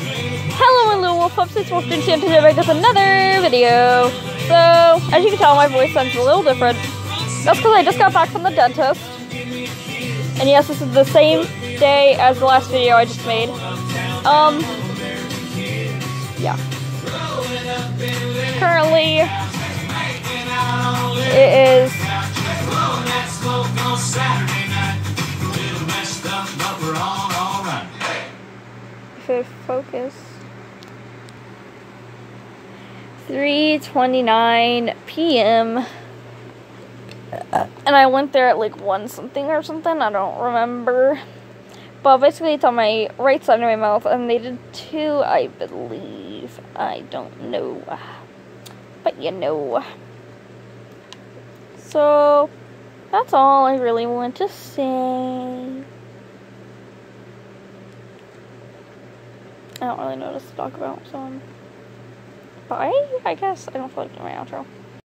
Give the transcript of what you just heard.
Hello, hello, Wolf Pups. It's Wolf and today I with another video. So, as you can tell, my voice sounds a little different. That's because I just got back from the dentist. And yes, this is the same day as the last video I just made. Um, yeah. Currently, it is if focus 3:29 p.m. and I went there at like one something or something. I don't remember. But basically, it's on my right side of my mouth, and they did two, I believe. I don't know, but you know. So that's all I really want to say. I don't really know what to talk about, so um, bye, I guess. I don't feel like doing my outro.